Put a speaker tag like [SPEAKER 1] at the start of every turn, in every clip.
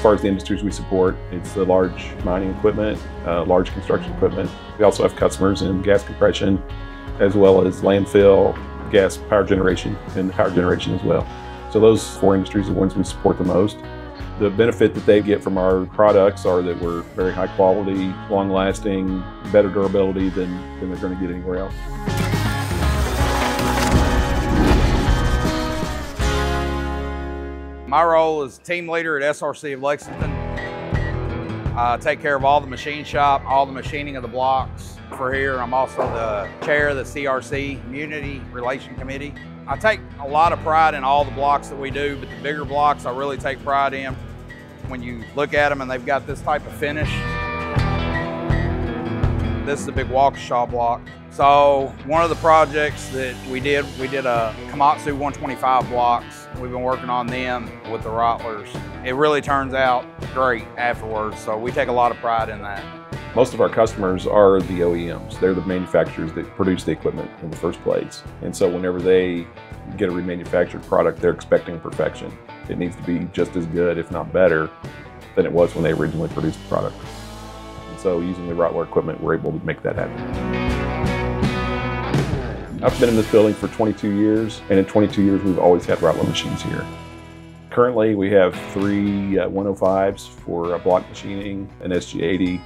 [SPEAKER 1] far as the industries we support, it's the large mining equipment, uh, large construction equipment. We also have customers in gas compression, as well as landfill, gas power generation, and power generation as well. So those four industries are the ones we support the most. The benefit that they get from our products are that we're very high quality, long lasting, better durability than, than they're going to get anywhere else.
[SPEAKER 2] My role is team leader at SRC of Lexington. I take care of all the machine shop, all the machining of the blocks for here. I'm also the chair of the CRC Community Relation Committee. I take a lot of pride in all the blocks that we do, but the bigger blocks I really take pride in. When you look at them and they've got this type of finish, this is a big Waukesha block. So one of the projects that we did, we did a Komatsu 125 blocks. We've been working on them with the Rottlers. It really turns out great afterwards, so we take a lot of pride in that.
[SPEAKER 1] Most of our customers are the OEMs. They're the manufacturers that produce the equipment in the first place. And so whenever they get a remanufactured product, they're expecting perfection. It needs to be just as good, if not better, than it was when they originally produced the product. So using the Rottler equipment, we're able to make that happen. I've been in this building for 22 years, and in 22 years, we've always had Rottler machines here. Currently, we have three uh, 105s for uh, block machining, an SG80,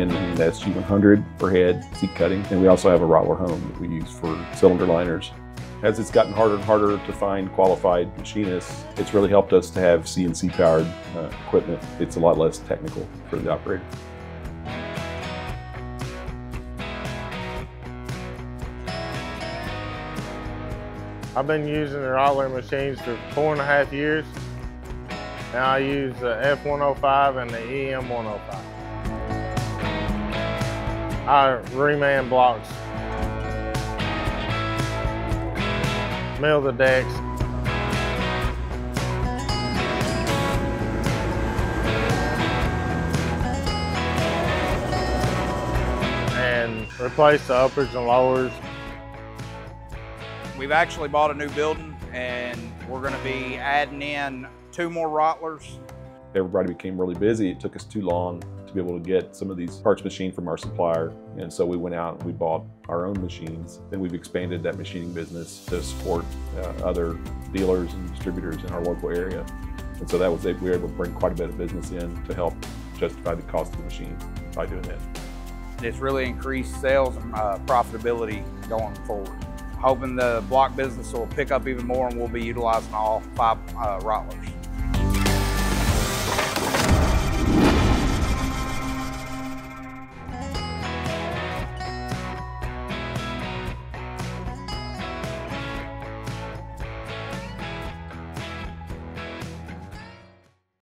[SPEAKER 1] and an SG100 for head seat cutting. And we also have a Rottler hone that we use for cylinder liners. As it's gotten harder and harder to find qualified machinists, it's really helped us to have CNC powered uh, equipment. It's a lot less technical for the operator.
[SPEAKER 3] I've been using the Rottler machines for four and a half years. Now I use the F105 and the EM105. I reman blocks, mill the decks, and replace the uppers and lowers
[SPEAKER 2] We've actually bought a new building and we're gonna be adding in two more Rottlers.
[SPEAKER 1] Everybody became really busy. It took us too long to be able to get some of these parts machined from our supplier. And so we went out and we bought our own machines. Then we've expanded that machining business to support uh, other dealers and distributors in our local area. And so that was, we were able to bring quite a bit of business in to help justify the cost of the machine by doing that.
[SPEAKER 2] It's really increased sales and uh, profitability going forward hoping the block business will pick up even more and we'll be utilizing all five uh, Rottlers.